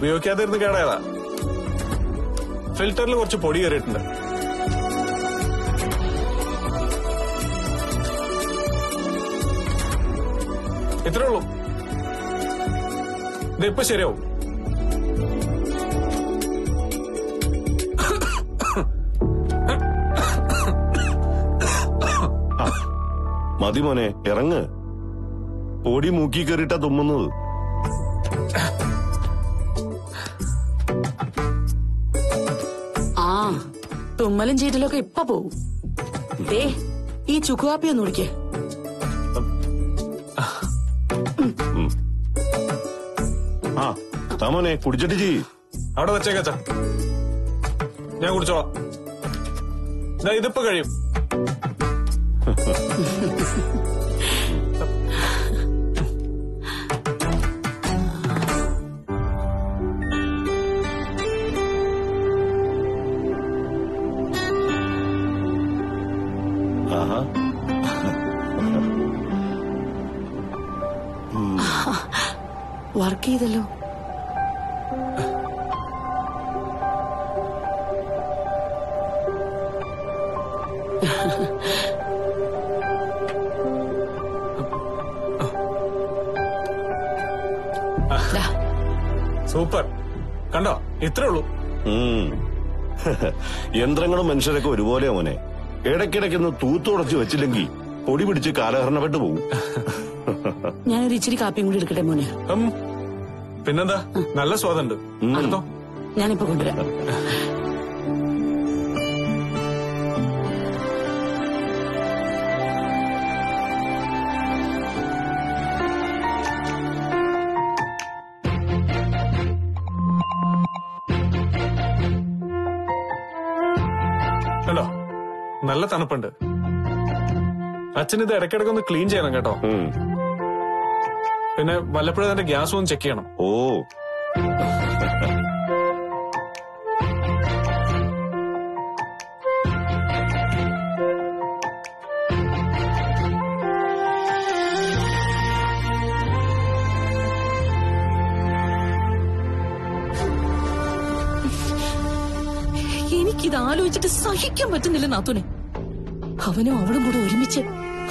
ഉപയോഗിക്കാതിരുന്ന് കേടായതാ ഫിൽറ്ററിൽ കുറച്ച് പൊടി കയറിയിട്ടുണ്ട്. ഇത്രേ ഉള്ളൂ. ഇതിപ്പോ ശരിയാവും. മതി മോനെ ഇറങ്ങ്. പൊടി മൂക്കി കയറിയിട്ടാ തുമ്മുന്നത്. തുമ്മലും ചീറ്റലൊക്കെ ഇപ്പൊ പോവും. ദേ ഈ ചുക്കുവാപ്പി ഒന്ന് കുടിക്കേ. ആ താ മോനെ കുടിച്ചിട്ട് ജീ അവിടെ വെച്ചേക്കച്ച ഞാൻ കുടിച്ചോളാം. ഇതിപ്പോ കഴിയും. വർക്ക് ചെയ്തല്ലോ ദാ, സൂപ്പർ. കണ്ടോ? ഇത്രേ ഉള്ളൂ. യന്ത്രങ്ങളും മനുഷ്യരൊക്കെ ഒരുപോലെ മോനെ. ഇടയ്ക്കിടയ്ക്കൊന്ന് തൂത്തുടച്ച് വെച്ചില്ലെങ്കിൽ പൊടി പിടിച്ച് കാലഹരണപ്പെട്ടു പോകും ഞാനൊരു ഇച്ചിരി കാപ്പിയും കൂടി എടുക്കട്ടെ മോനെ. പിന്നെന്താ? നല്ല സ്വാദുണ്ട്. അടുത്തോ? ഞാനിപ്പോ കൊണ്ടുവരാം. കണ്ടോ? നല്ല തണുപ്പുണ്ട്. അച്ഛൻ ഇത് ഇടയ്ക്കിടയ്ക്ക് ഒന്ന് ക്ലീൻ ചെയ്യണം കേട്ടോ. പിന്നെ വല്ലപ്പോഴും അതിന്റെ ഗ്യാസ് ഒന്ന് ചെക്ക് ചെയ്യണം. ഓ. എനിക്കിത് ആലോചിച്ചിട്ട് സഹിക്കാൻ പറ്റുന്നില്ല നാത്തുനെ. അവനും അവളും കൂടെ ഒരുമിച്ച്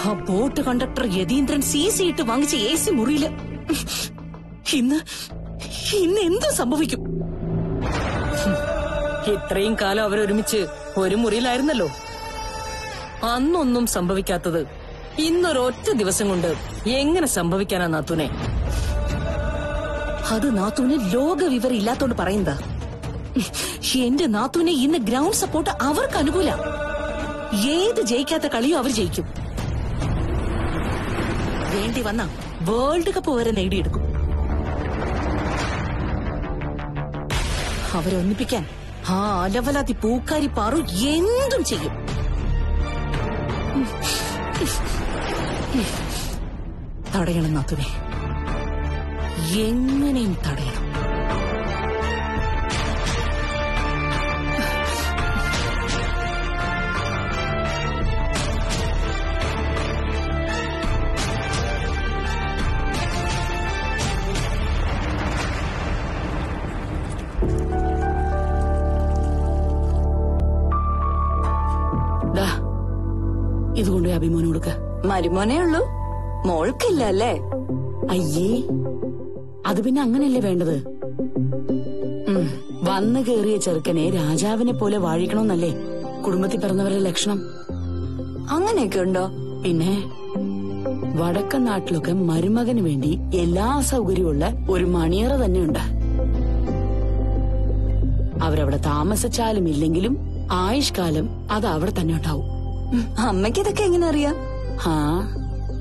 ആ boat conductor Yatheendran C C ഇട്ട് വാങ്ങിച്ച എ സി മുറിയിൽ. ഇന്ന് ഇന്ന് എന്ത് സംഭവിക്കും? ഇത്രയും കാലം അവരൊരുമിച്ച് ഒരു മുറിയിലായിരുന്നല്ലോ. അന്നൊന്നും സംഭവിക്കാത്തത്. ഇന്നൊരൊറ്റ ദിവസം കൊണ്ട് എങ്ങനെ സംഭവിക്കാനാ നാത്തൂനെ? അത് നാത്തൂന് ലോക വിവരം ഇല്ലാത്തോണ്ട് പറയുന്നതാ. എന്റെ നാത്തൂനെ ഇന്ന് ഗ്രൗണ്ട് സപ്പോർട്ട് അവർക്ക് അനുകൂല. ഏത് ജയിക്കാത്ത കളിയും അവർ ജയിക്കും. വേണ്ടി വന്ന വേൾഡ് കപ്പ് വരെ നേടിയെടുക്കും. അവരെ ഒന്നിപ്പിക്കാൻ ആ അലവലാതി പൂക്കാരി പാറു എന്തും ചെയ്യും. തടയണം നാത്തുനെ എങ്ങനെയും തടയണം. മരുമോനേ ഉള്ളൂ. മോൾക്കില്ല അല്ലേ അയ്യേ അത് പിന്നെ അങ്ങനെയല്ലേ വേണ്ടത്? വന്നു കേറിയ ചെറുക്കനെ രാജാവിനെ പോലെ വാഴിക്കണമെന്നല്ലേ കുടുംബത്തിൽ പിറന്നവരുടെ ലക്ഷണം? അങ്ങനെയൊക്കെ ഉണ്ടോ? പിന്നെ വടക്കൻ നാട്ടിലൊക്കെ മരുമകന് വേണ്ടി എല്ലാ സൗകര്യമുള്ള ഒരു മണിയറ തന്നെയുണ്ട്. അവരവിടെ താമസിച്ചാലും ഇല്ലെങ്കിലും ആയുഷ്കാലം അത് അവിടെ തന്നെ ഉണ്ടാവും. അമ്മയ്ക്ക് ഇതൊക്കെ എങ്ങനെ അറിയാം? ആ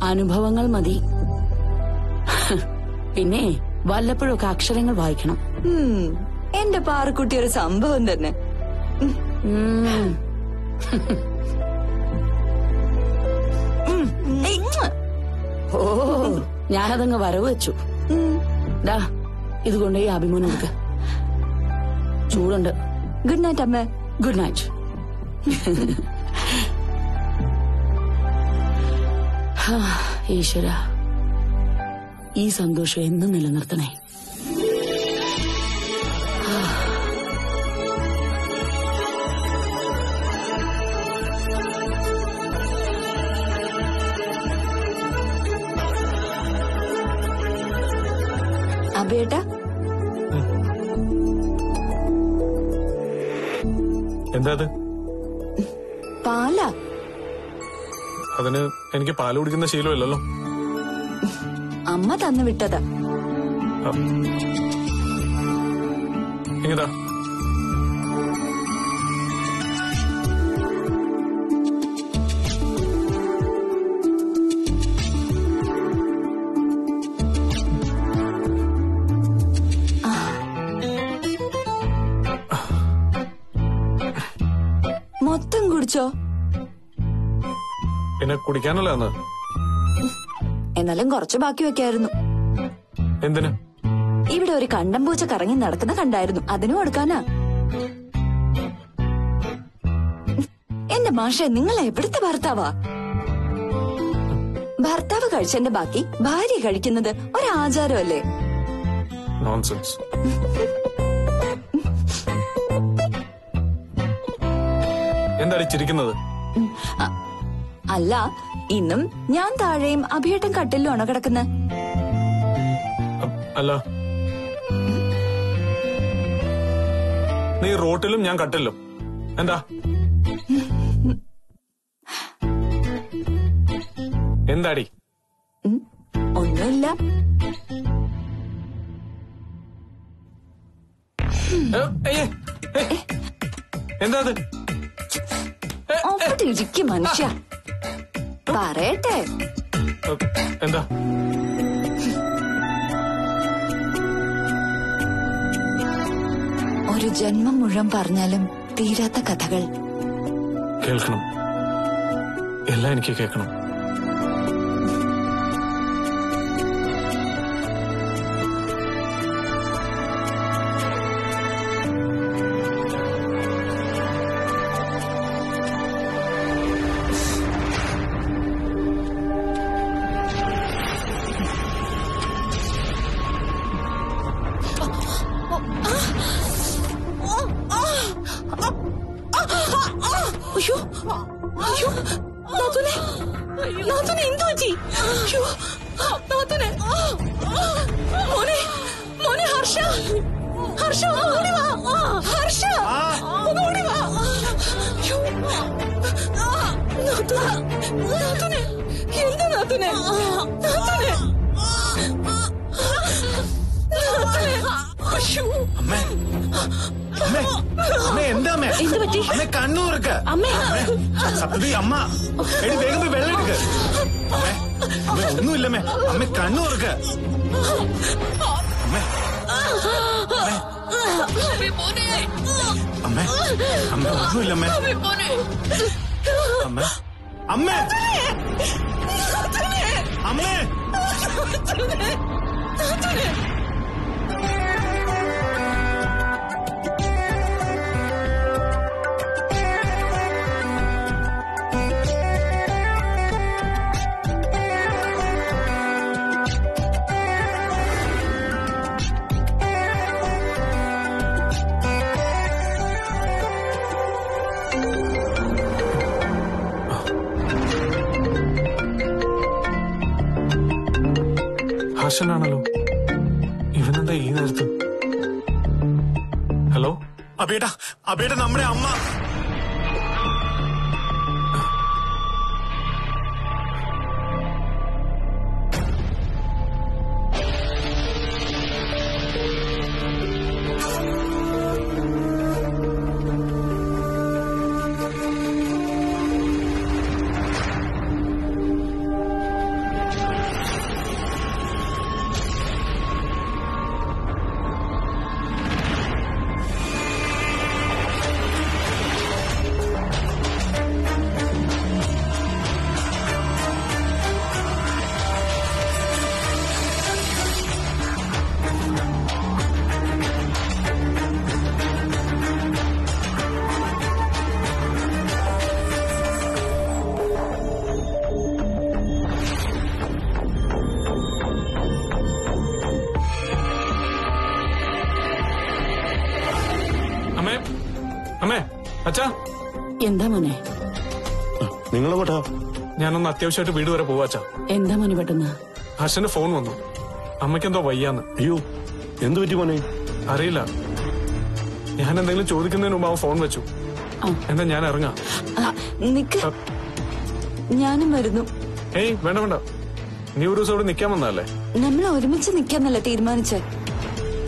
അനുഭവങ്ങൾ മതി. പിന്നെ വല്ലപ്പോഴൊക്കെ അക്ഷരങ്ങൾ വായിക്കണം. എന്റെ പാറക്കുട്ടി ഒരു സംഭവം തന്നെ. ഓ ഞാനതങ്ങ് വരവ് വെച്ചു. ഡാ ഇത് കൊണ്ടുപോയി അഭിമാനം എടുക്ക. ചൂടുണ്ട്. ഗുഡ് നൈറ്റ് അമ്മ. ഗുഡ് നൈറ്റ് ഈശ്വര. ഈ സന്തോഷം എന്നും നിലനിർത്തണേ. അബേട്ടാ? എന്താ അത്? പാലാ. അതിന് എനിക്ക് പാൽ കുടിക്കുന്ന ശീലമില്ലല്ലോ അമ്മ തന്നു വിട്ടതാ. ഇങ്ങതാ കുടിക്കാനല്ല അന്ന് എന്നാലും കുറച്ച് ബാക്കി വെക്കായിരുന്നു. എന്തിന്? ഇവിടെ ഒരു കണ്ടം പൂച്ച കറങ്ങി നടക്കുന്ന കണ്ടായിരുന്നു. അതിനും കൊടുക്കാനാ. എന്റെ മാഷെ നിങ്ങൾ എവിടുത്തെ ഭർത്താവാ? ഭർത്താവ് കഴിച്ചതിന്റെ ബാക്കി ഭാര്യ കഴിക്കുന്നത് ഒരാചാരമല്ലേ? നോൺസെൻസ് എന്താ ചിരിക്കുന്നത്? അല്ല ഇന്നും ഞാൻ താഴെയും അഭിയേട്ടൻ കട്ടിലുമാണോ കിടക്കുന്നത് അല്ല. നീ റോട്ടിലും ഞാൻ കട്ടിലും. എന്താ? എന്താടി? ഒന്നുമില്ല. എന്താ അത്? ഇരിക്കും മനുഷ്യ. പറയട്ടെ? എന്താ? ഒരു ജന്മം മുഴുവൻ പറഞ്ഞാലും തീരാത്ത കഥകൾ. കേൾക്കണം. എല്ലാം എനിക്ക് കേൾക്കണം. നാത്തൂനെ നാത്തൂനെ എന്തു പറ്റി? അയ്യോ നാത്തൂനെ മോനെ മോനെ ഹർഷ ഹർഷ ഓടി വാ. ഹർഷ ഓടി വാ. നാത്തൂനെ എന്താ നാത്തൂനെ? എന്താ അമ്മേ? എന്ത് പറ്റി? അമ്മേ കണ്ണു തുറക്ക അമ്മേ സപ്തതി അമ്മ. എടി വേഗം പോയി വെള്ളം എടുക്ക്. അമ്മേ അമ്മേ ഒന്നുമില്ലമ്മേ അമ്മ. കണ്ണു തുറക്ക അമ്മേ അമ്മേ. അമ്മേ ഒന്നുമില്ലമ്മേ അമ്മേ അമ്മേ അമ്മേ. ഹർഷനാണല്ലോ അബേട്ട നമ്മുടെ അമ്മേ. ഞാനൊന്ന് അത്യാവശ്യമായിട്ട് വീട് വരെ പോവാച്ചാ എന്താ മോനെ പെട്ടെന്ന്? ഹർഷന്റെ ഫോൺ വന്നു. അമ്മയ്ക്കെന്തോ വയ്യാന്ന്. അയ്യോ എന്തു പറ്റി മോനെ? അറിയില്ല. ഞാൻ എന്തെങ്കിലും ചോദിക്കുന്നതിന് മുമ്പ് അവൻ ഫോൺ വെച്ചു. എന്താ ഞാൻ ഇറങ്ങാ? നിക്ക്. ഞാനും വരുന്നു. ഏയ് വേണ്ട വേണ്ട. നീ ഒരു ദിവസം ഇവിടെ നിക്കാൻ വന്നല്ലേ നമ്മൾ ഒരുമിച്ച് നിക്കാന്നല്ലേ തീരുമാനിച്ചേ?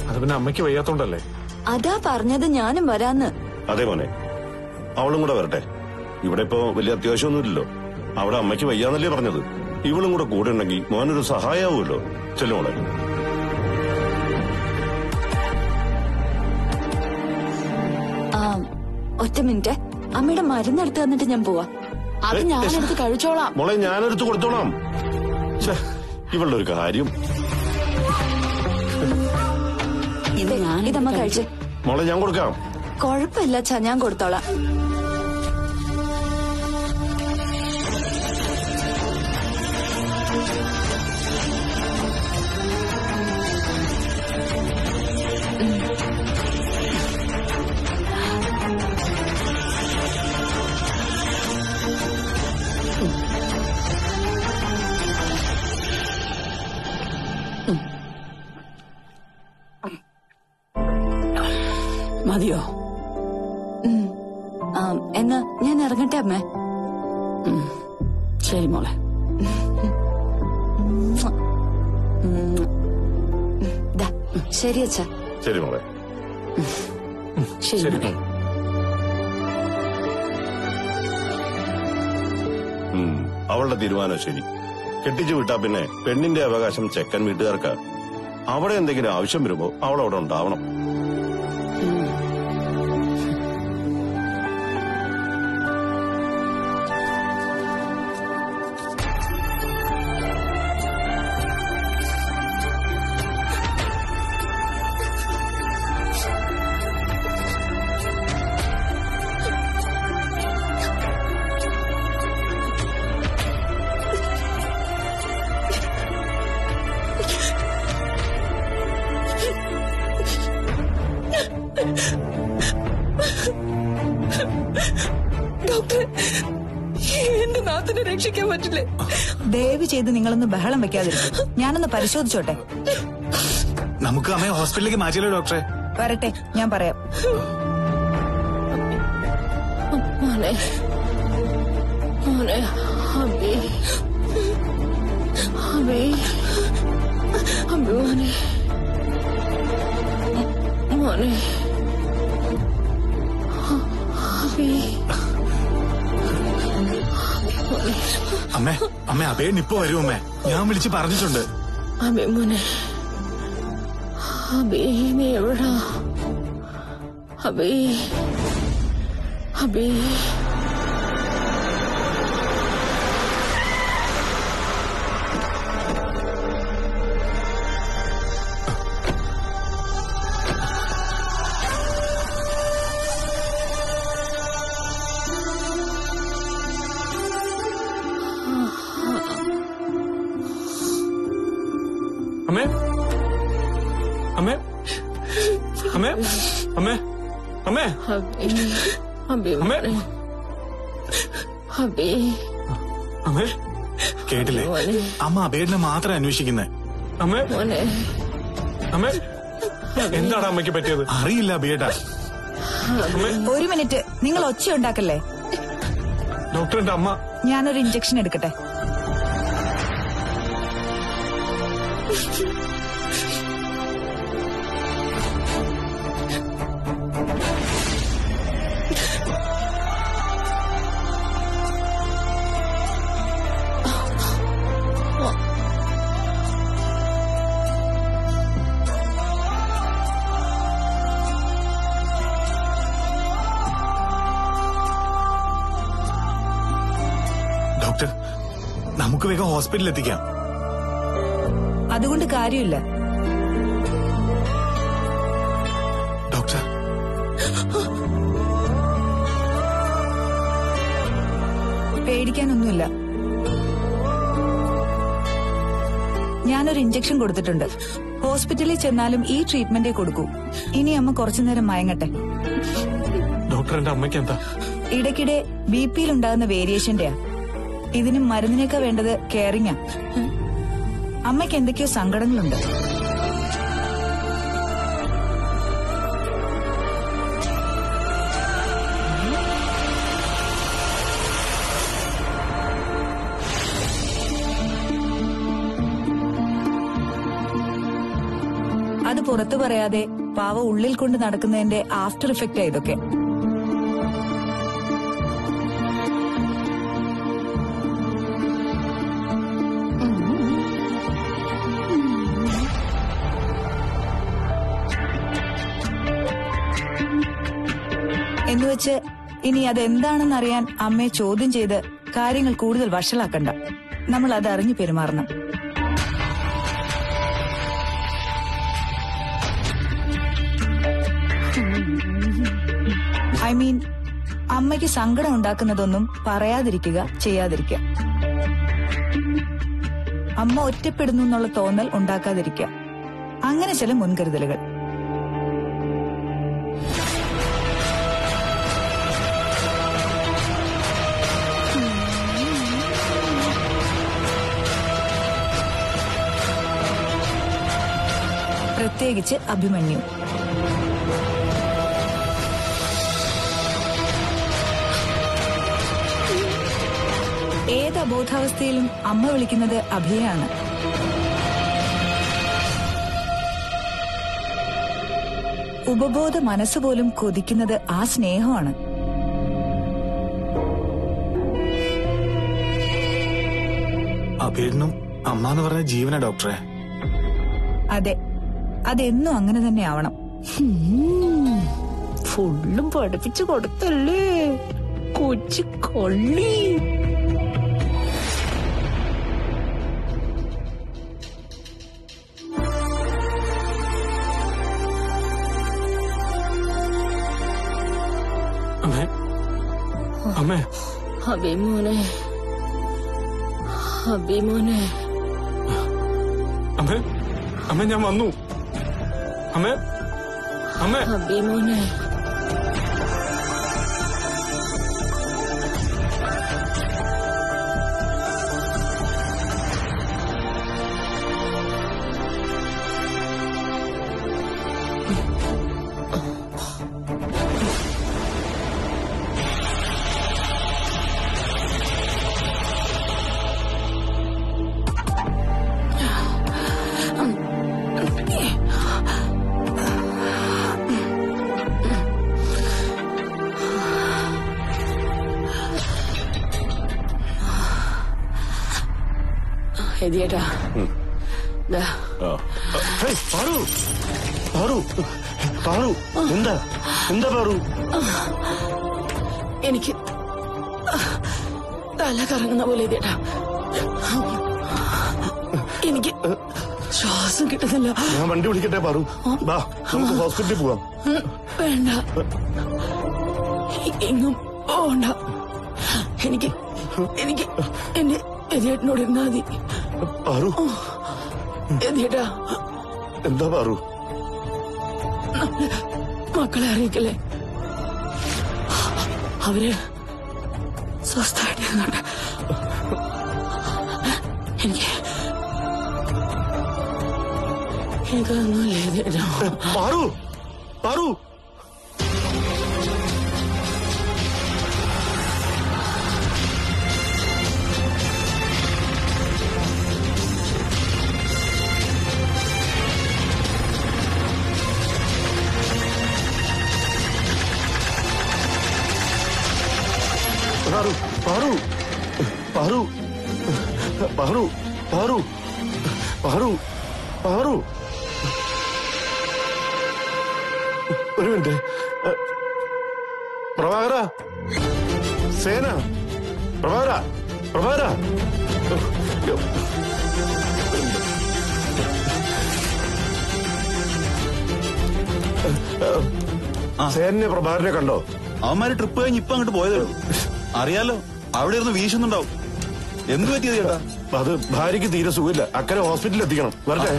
അത് പിന്നെ അമ്മയ്ക്ക് വയ്യാത്തോണ്ടല്ലേ? അതാ പറഞ്ഞത് ഞാനും വരാന്ന്. അതെ മോനെ. അവളും കൂടെ വരട്ടെ. ഇവിടെ ഇപ്പോ വലിയ അത്യാവശ്യമൊന്നുമില്ലല്ലോ. അവിടെ അമ്മയ്ക്ക് വയ്യാന്നല്ലേ പറഞ്ഞത്? ഇവളും കൂടെ കൂടെ ഉണ്ടെങ്കിൽ മോനൊരു സഹായാവുമല്ലോ ചെല്ലുമോളെ ഒറ്റ മിനിറ്റ്. അമ്മയുടെ മരുന്നെടുത്ത് തന്നിട്ട് ഞാൻ പോവാ. അത് ഞാനെടുത്ത് കഴിച്ചോളാം. മോളെ ഞാനെടുത്ത് കൊടുത്തോളാം. ഇവളുടെ ഒരു കാര്യം. ഇത് ഞാൻ ഇതമ്മ കഴിച്ച്. മോളെ ഞാൻ കൊടുക്കാം. കൊഴപ്പില്ല ഞാൻ കൊടുത്തോളാം. മതിയോ? എന്നാ ഞാൻ ഇറങ്ങട്ടെ അമ്മേ. ശരി മോളെ. ദാ, ശരി അച്ഛാ. ശരി മോളെ. ശരി ശരി. മോളെ. ഉം, അവളുടെ തീരുമാനം ശരി. കെട്ടിച്ചു വിട്ടാ പിന്നെ പെണ്ണിന്റെ അവകാശം ചെക്കൻ വീട്ടുകാർക്ക്. അവിടെ എന്തെങ്കിലും ആവശ്യം വരുമ്പോ അവളവിടെ ഉണ്ടാവണം. നാത്തിനെ രക്ഷിക്കാൻ പറ്റില്ലേ ദയവ് ചെയ്ത് നിങ്ങളൊന്ന് ബഹളം വെക്കാതിരിക്കും ഞാനൊന്ന് പരിശോധിച്ചോട്ടെ നമുക്ക് അമ്മയെ ഹോസ്പിറ്റലിലേക്ക് മാറ്റിയല്ലോ ഡോക്ടറെ വരട്ടെ ഞാൻ പറയാം മോനെ അമ്മേ അമ്മേ അബേൻ ഇപ്പൊ വരും അമ്മേ. ഞാൻ വിളിച്ച് പറഞ്ഞിട്ടുണ്ട്. അമ്മേ മോനെ. അബേ നീ എവിടാ? അബേ അബി അമ്മേ മോനെ അബി. അമ്മേ കേട്ടില്ലേ? അമ്മ അബേടിനെ മാത്രം അന്വേഷിക്കുന്നേ. അമ്മേ. മോനെ. അമ്മേ. എന്താണ് അമ്മയ്ക്ക് പറ്റിയത്? അറിയില്ല അബിയേട്ടാ. ഒരു മിനിറ്റ്. നിങ്ങൾ ഒച്ച ഉണ്ടാക്കല്ലേ? ഡോക്ടറിന്റെ അമ്മ. ഞാനൊരു ഇഞ്ചക്ഷൻ എടുക്കട്ടെ? നമുക്ക് വേഗം ഹോസ്പിറ്റലിൽ എത്തിക്കാം അതുകൊണ്ട് കാര്യമില്ല. ഡോക്ടർ. പേടിക്കാനൊന്നുമില്ല. ഞാനൊരു ഇഞ്ചക്ഷൻ കൊടുത്തിട്ടുണ്ട്. ഹോസ്പിറ്റലിൽ ചെന്നാലും ഈ ട്രീറ്റ്മെന്റേ കൊടുക്കൂ. ഇനി അമ്മ കുറച്ചു നേരം മയങ്ങട്ടെ. ഡോക്ടർ എന്റെ അമ്മയ്ക്ക് എന്താ ഇടയ്ക്കിടെ ബി പിയിൽ ഉണ്ടാകുന്ന വേരിയേഷന്റെയാ ഇതിന് മരുന്നിനൊക്കെ വേണ്ടത് കെയറിങ്ങാ അമ്മയ്ക്ക് എന്തൊക്കെയോ സങ്കടങ്ങളുണ്ട്. അത് പുറത്തു പറയാതെ പാവ ഉള്ളിൽ കൊണ്ട് നടക്കുന്നതിന്റെ ആഫ്റ്റർ ഇഫക്റ്റ് ഇതൊക്കെ. എന്നുവെച്ച് ഇനി അതെന്താണെന്ന് അറിയാൻ അമ്മയെ ചോദ്യം ചെയ്ത് കാര്യങ്ങൾ കൂടുതൽ വഷളാക്കണ്ട. നമ്മൾ അത് അറിഞ്ഞു പെരുമാറണം. ഐ മീൻ അമ്മയ്ക്ക് സങ്കടം ഉണ്ടാക്കുന്നതൊന്നും പറയാതിരിക്കുക ചെയ്യാതിരിക്കുക. അമ്മ ഒറ്റപ്പെടുന്നു എന്നുള്ള തോന്നൽ ഉണ്ടാക്കാതിരിക്കുക. അങ്ങനെ ചില മുൻകരുതലുകൾ. പ്രത്യേകിച്ച് അഭിമന്യു. ഏത് അബോധാവസ്ഥയിലും അമ്മ വിളിക്കുന്നത് അഭിയാണ് ഉപബോധ മനസ്സുപോലും കൊതിക്കുന്നത് ആ സ്നേഹമാണ്. അഭിയെന്നും അമ്മ എന്ന് പറഞ്ഞ ജീവന ഡോക്ടറെ. അതെ അതെന്നും അങ്ങനെ തന്നെ ആവണം. ഫുള്ളും പഠിപ്പിച്ചു കൊടുത്തല്ലേ? കൊച്ചു കൊള്ളി. അമ്മേ. അമ്മേ. അഭിമോനെ അഭിമോനെ അമ്മേ. അമ്മേ ഞാൻ വന്നു. हमें? हमें? हाँ, हमें मोने ഹേയ്, പാറു പാറു പാറു എന്താ? എന്താ പാറു എനിക്ക് തല കറങ്ങുന്ന പോലെ ഇതേട്ടാ എനിക്ക് ശ്വാസം കിട്ടുന്നില്ല. ഞാൻ വണ്ടി വിളിക്കട്ടെ പാറു വാ നമുക്ക് ഹോസ്പിറ്റലിൽ പോവാം. വേണ്ട. എങ്ങും പോണ്ട എനിക്ക് എനിക്ക് എന്റെ എതിരേട്ടനോട് ഇരുന്നാ മതി. പാറു എന്താ പാറു മക്കളെ അറിയിക്കല്ലേ? അവർ സ്വസ്ഥായിട്ടിരുന്നുണ്ട് എനിക്ക് എനിക്കൊന്നുമില്ല എതിയേട്ടാ പാറു പാറു പാറു പാറു പാറു പാറു പാറു പാറു പാറു ഒരു മിനിറ്റ്. പ്രഭാകര സേന പ്രഭാകര പ്രഭാകര. സേനെ പ്രഭാകരനെ കണ്ടോ? അവന്മാര് ട്രിപ്പ് കഴിഞ്ഞ് ഇപ്പൊ അങ്ങോട്ട് പോയതേ അറിയാലോ അവിടെ ഇരുന്ന് വീശുന്നുണ്ടാവും. എന്ത് പറ്റിയത് ചേട്ടാ? അത് ഭാര്യയ്ക്ക് തീരെ സുഖമില്ല. അക്കരെ ഹോസ്പിറ്റലിൽ എത്തിക്കണം. വരട്ടെ.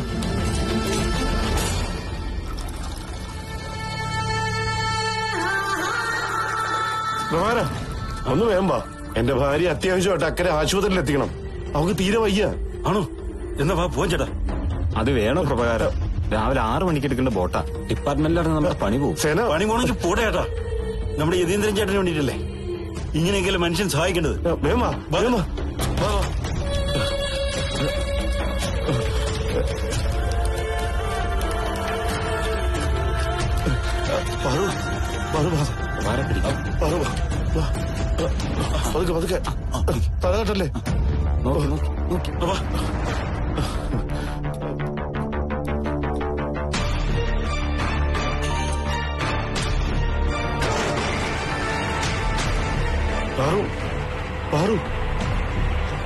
ഒന്ന് വേമ്പാ എന്റെ ഭാര്യ അത്യാവശ്യമായിട്ട് അക്കരെ ആശുപത്രിയിൽ എത്തിക്കണം. അവക്ക് തീരെ വയ്യ. ആണോ? എന്നാ വാ പോവാൻ ചേട്ടാ. അത് വേണോ പ്രകാരം രാവിലെ ആറു മണിക്ക് എടുക്കേണ്ട ബോട്ടാ. ഡിപ്പാർട്ട്മെന്റിലാണ് നമ്മുടെ പണി പോകും പണി പോണെങ്കിൽ പോടേട്ടാ നമ്മുടെ യതീന്ദ്രൻ ചേട്ടന് വേണ്ടിട്ടല്ലേ ഇങ്ങനെയെങ്കിലും മനുഷ്യൻ സഹായിക്കേണ്ടത്? വേഗം വാ. വാ വാ, വാ. പാറു, പാറു, വാ. പ്രഭാകരം വാ. വാ. പതുക്കെ പതുക്കെ. തലകട്ടല്ലേ നോക്കി നോക്കി പാറു പാറു.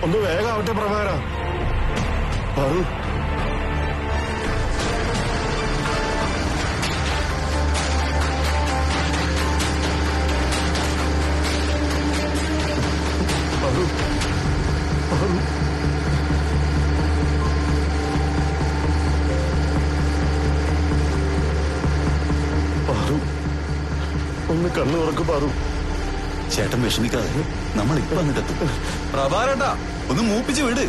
ഒന്ന് വേഗം ആവട്ടെ പ്രഭാര പാറു. ഒന്ന് കണ്ണു തുറക്ക് പാറു. ചേട്ടൻ വിഷമിക്കാതെ നമ്മൾ ഇപ്പൊ അങ്ങോട്ടെത്തും പ്രഭാരണ്ട ഒന്ന് മൂപ്പിച്ച് വിട്.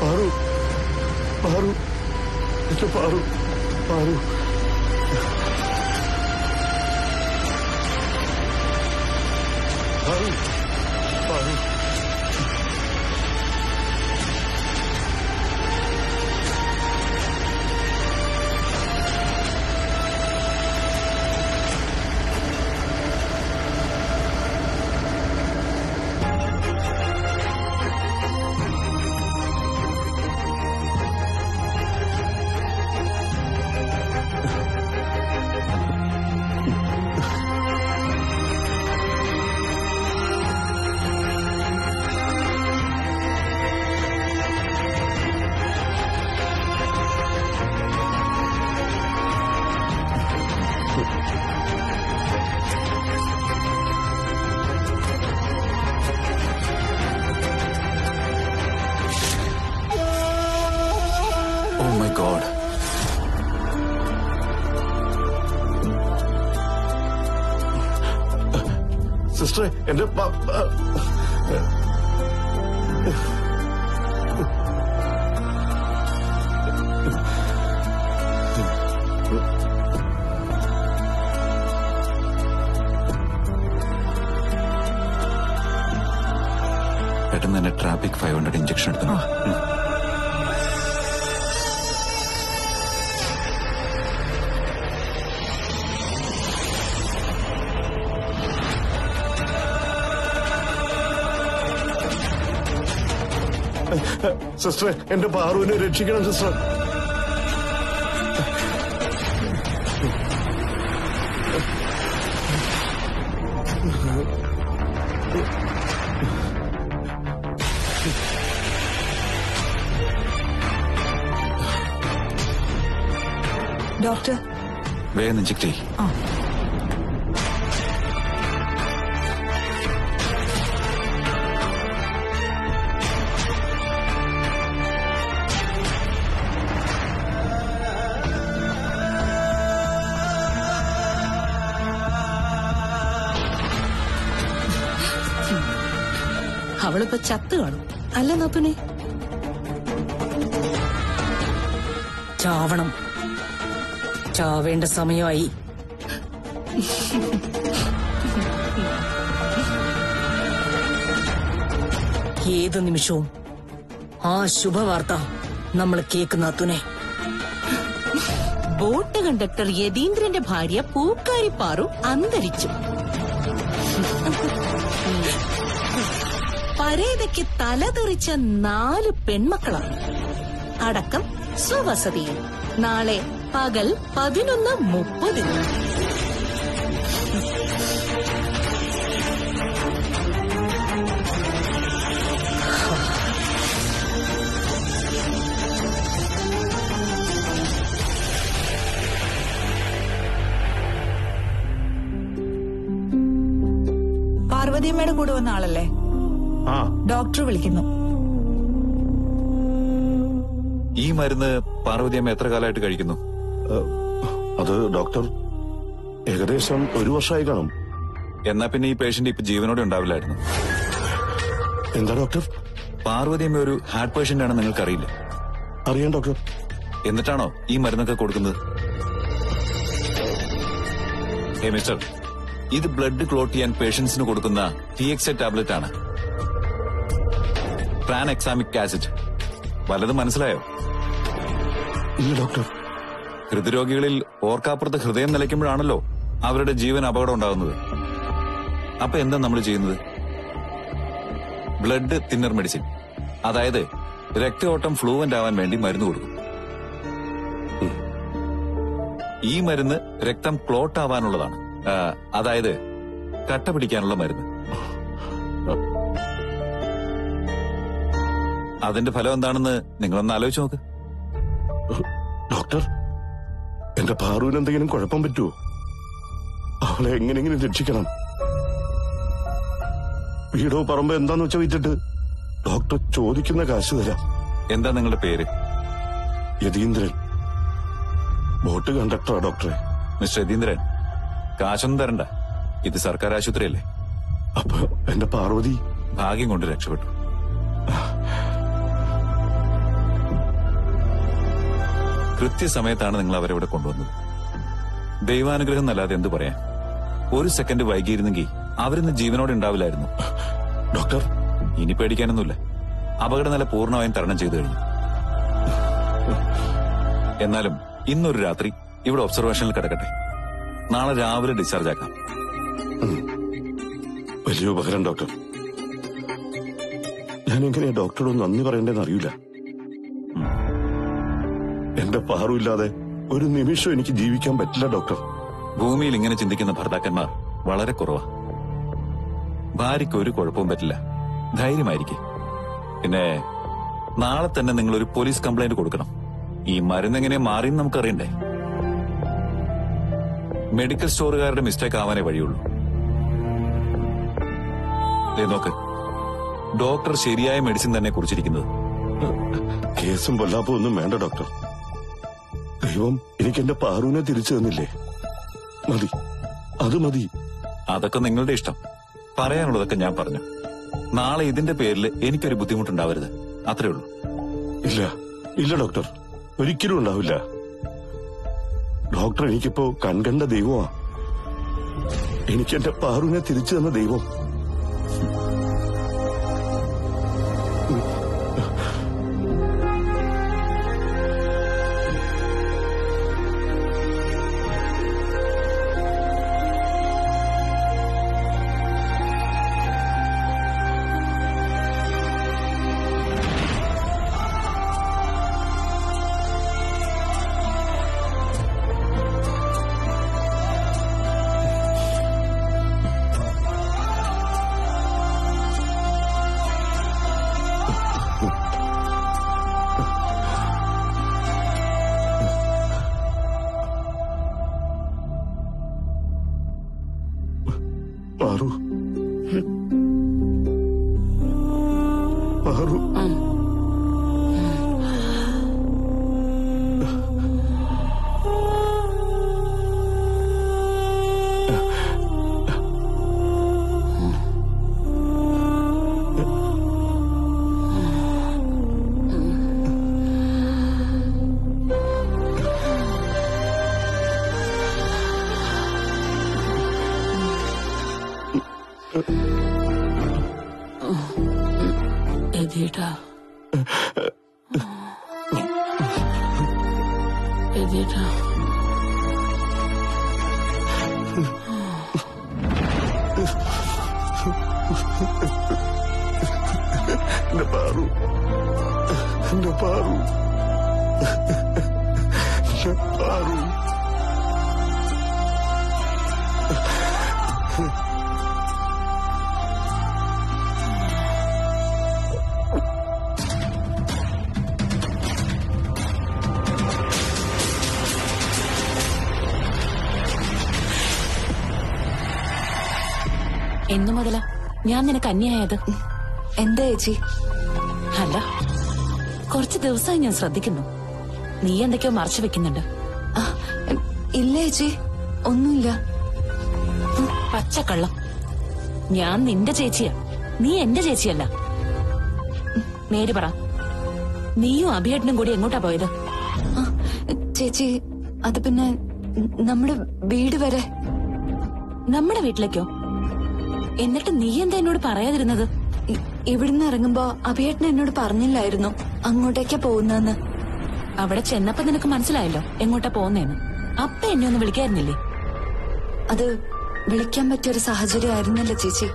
പാറു പാറു പാറു പാറു. സിസ്റ്ററെ എന്റെ പ- സിസ്റ്ററെ എന്റെ പാറുവിനെ രക്ഷിക്കണം സിസ്റ്റർ. ഡോക്ടർ. വേഗം ഇഞ്ചക്ട് ചെയ്യ് അല്ല ചാവണം. ചാവേണ്ട സമയമായി. ഏത് നിമിഷവും ആ ശുഭവാർത്ത നമ്മൾ കേൾക്കുന്ന അത്തുനെ. ബോട്ട് കണ്ടക്ടർ യതീന്ദ്രന്റെ ഭാര്യ പൂക്കാരി പാറു അന്തരിച്ചു. പരേതയ്ക്ക് തലതെറിച്ച നാല് പെൺമക്കളാണ് അടക്കം സ്വവസതിയിൽ നാളെ പകൽ പതിനൊന്ന് മുപ്പതിന്. പാർവതിയമ്മയുടെ കൂടെ വന്ന ആളല്ലേ? ഡോക്ടർ വിളിക്കുന്നു. ഈ മരുന്ന് പാർവതിയമ്മ എത്ര കാലമായിട്ട് കഴിക്കുന്നു? അത് ഡോക്ടർ ഏകദേശം ഒരു വർഷമായി കാണും. എന്നാ പിന്നെ ഈ പേഷ്യന്റ് ഇപ്പൊ ജീവനോടെ ഉണ്ടാവില്ലായിരുന്നു. എന്താ ഡോക്ടർ? പാർവതിയമ്മ ഒരു ഹാർട്ട് പേഷ്യന്റ് ആണെന്ന് നിങ്ങൾക്കറിയില്ല. അറിയാം ഡോക്ടർ. എന്നിട്ടാണോ ഈ മരുന്നൊക്കെ കൊടുക്കുന്നത്? ഹേ മിസ്റ്റർ ഇത് ബ്ലഡ് ക്ലോട്ട് ചെയ്യാൻ പേഷ്യൻസിന് കൊടുക്കുന്ന ടി എക്സ് ടാബ്ലറ്റ് ആണ്. ട്രാൻ എക്സാമിക് ആസിഡ് വല്ലതും മനസ്സിലായോ? ഇല്ല ഡോക്ടർ. ഹൃദ്രോഗികളിൽ ഓർക്കാപ്പുറത്ത് ഹൃദയം നിലയ്ക്കുമ്പോഴാണല്ലോ അവരുടെ ജീവൻ അപകടം ഉണ്ടാകുന്നത്. അപ്പൊ എന്താ നമ്മൾ ചെയ്യുന്നത്? ബ്ലഡ് തിന്നർ മെഡിസിൻ അതായത് രക്തയോട്ടം ഫ്ലൂവന്റ് ആവാൻ വേണ്ടി മരുന്ന് കൊടുക്കും. ഈ മരുന്ന് രക്തം ക്ലോട്ട് ആവാനുള്ളതാണ്. അതായത് കട്ട പിടിക്കാനുള്ള മരുന്ന്. അതിന്റെ ഫലം എന്താണെന്ന് നിങ്ങളൊന്ന് ആലോചിച്ച് നോക്ക്. ഡോക്ടർ എന്റെ പാറുവിന് എന്തെങ്കിലും കുഴപ്പം പറ്റുമോ അവളെ എങ്ങനെയെങ്കിലും രക്ഷിക്കണം. വീടോ പറമ്പോ എന്താന്ന് വെച്ചാ വിറ്റിട്ട് ഡോക്ടർ ചോദിക്കുന്ന കാശ് തരാം. എന്താ നിങ്ങളുടെ പേര്? യതീന്ദ്രൻ. ബോട്ട് കണ്ടക്ടറാ ഡോക്ടറെ. മിസ്റ്റർ യതീന്ദ്രൻ കാശൊന്നും തരണ്ട. ഇത് സർക്കാർ ആശുപത്രിയല്ലേ? അപ്പൊ എന്റെ പാർവതി ഭാഗ്യം കൊണ്ട് രക്ഷപ്പെട്ടു. കൃത്യസമയത്താണ് നിങ്ങൾ അവരെ ഇവിടെ കൊണ്ടുവന്നത്. ദൈവാനുഗ്രഹം എന്നല്ലാതെ എന്തു പറയാൻ? ഒരു സെക്കൻഡ് വൈകിയിരുന്നെങ്കിൽ അവരിന്ന് ജീവനോടെ ഉണ്ടാവില്ലായിരുന്നു. ഡോക്ടർ ഇനി പേടിക്കാനൊന്നുമില്ല. അപകടനില പൂർണമായും തരണം ചെയ്തു കഴിഞ്ഞു. എന്നാലും ഇന്നൊരു രാത്രി ഇവിടെ ഒബ്സർവേഷനിൽ കിടക്കട്ടെ. നാളെ രാവിലെ ഡിസ്ചാർജ് ആക്കാം. വലിയ ഉപകാരം ഡോക്ടർ. ഞാൻ എങ്ങനെയാ ഡോക്ടറോട് നന്ദി പറയേണ്ടതെന്ന് അറിയില്ല. എന്റെ പാറുമില്ലാതെ ഒരു നിമിഷം എനിക്ക് ജീവിക്കാൻ പറ്റില്ല ഡോക്ടർ. ഭൂമിയിൽ ഇങ്ങനെ ചിന്തിക്കുന്ന ഭർത്താക്കന്മാർ വളരെ കുറവാ. ഭാര്യയ്ക്ക് ഒരു കുഴപ്പവും പറ്റില്ല. ധൈര്യമായിരിക്കും. പിന്നെ നാളെ തന്നെ നിങ്ങൾ ഒരു പോലീസ് കംപ്ലൈന്റ് കൊടുക്കണം. ഈ മരുന്ന് എങ്ങനെ മാറിയെന്ന് നമുക്കറിയണ്ടേ? മെഡിക്കൽ സ്റ്റോറുകാരുടെ മിസ്റ്റേക്ക് ആവാനേ വഴിയുള്ളൂ. നോക്ക്. ഡോക്ടർ ശരിയായ മെഡിസിൻ തന്നെ കുറിച്ചിരിക്കുന്നത്. കേസും വല്ലാപ്പൊന്നും ഒന്നും വേണ്ട ഡോക്ടർ. ദൈവം എനിക്ക് എന്റെ പാറുവിനെ തിരിച്ചു തന്നില്ലേ? മതി. അത് മതി. അതൊക്കെ നിങ്ങളുടെ ഇഷ്ടം. പറയാനുള്ളതൊക്കെ ഞാൻ പറഞ്ഞു. നാളെ ഇതിന്റെ പേരിൽ എനിക്കൊരു ബുദ്ധിമുട്ടുണ്ടാവരുത്. അത്രേ ഉള്ളൂ. ഇല്ല. ഇല്ല ഡോക്ടർ. ഒരിക്കലും ഉണ്ടാവില്ല. ഡോക്ടർ എനിക്കിപ്പോ കൺകണ്ട ദൈവമാ. എനിക്ക് എന്റെ പാറുവിനെ തിരിച്ചു തന്ന ദൈവം. എതിടാ എന്റെ പാറു എന്നു മുതലാ. ഞാൻ നിനക്ക് അന്യായത്. എന്താ ചേച്ചി? അല്ല കുറച്ച് ദിവസമായി ഞാൻ ശ്രദ്ധിക്കുന്നു. നീ എന്തൊക്കെയോ മറച്ചു വെക്കുന്നുണ്ട്. ഇല്ല ചേച്ചി ഒന്നുമില്ല. പച്ചക്കള്ളം. ഞാൻ നിന്റെ ചേച്ചിയാ. നീ എന്റെ ചേച്ചിയല്ല. നേര് പറ. നീയും അഭിയേട്ടനും കൂടി എങ്ങോട്ടാ പോയത്? ചേച്ചി അത് പിന്നെ നമ്മുടെ വീട് വരെ. നമ്മുടെ വീട്ടിലേക്കോ? എന്നിട്ട് നീ എന്താ എന്നോട് പറയാതിരുന്നത്? ഇവിടുന്ന് ഇറങ്ങുമ്പോ അഭിയേട്ടൻ എന്നോട് പറഞ്ഞില്ലായിരുന്നു. അങ്ങോട്ടേക്കാ പോകുന്നതെന്ന്. അവിടെ ചെന്നപ്പോ നിനക്ക് മനസ്സിലായല്ലോ എങ്ങോട്ടാ പോകുന്നേന്ന്. അപ്പ എന്നെ ഒന്ന് വിളിക്കായിരുന്നില്ലേ? അത് വിളിക്കാൻ പറ്റിയൊരു സാഹചര്യം ആയിരുന്നല്ലോ ചേച്ചി.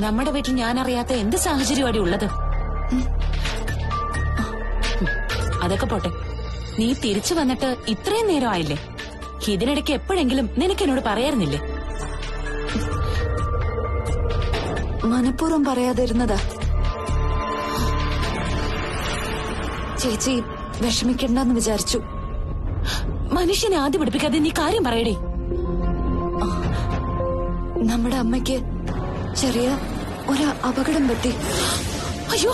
നമ്മുടെ വീട്ടിൽ ഞാൻ അറിയാത്ത എന്ത് സാഹചര്യമാണ് ഉള്ളത്. അതൊക്കെ പോട്ടെ. നീ തിരിച്ചു വന്നിട്ട് ഇത്രയും നേരം ആയില്ലേ? ഇതിനിടയ്ക്ക് എപ്പോഴെങ്കിലും നിനക്ക് എന്നോട് പറയായിരുന്നില്ലേ? മനഃപൂർവം പറയാതിരുന്നതാ. ചേച്ചി വിഷമിക്കണ്ടെന്ന് വിചാരിച്ചു. മനുഷ്യനെ ആദ്യം പിടിപ്പിക്കാതെ നീ കാര്യം പറയടേ. നമ്മുടെ അമ്മയ്ക്ക് ചെറിയ ഒരു അപകടം പറ്റി. അയ്യോ!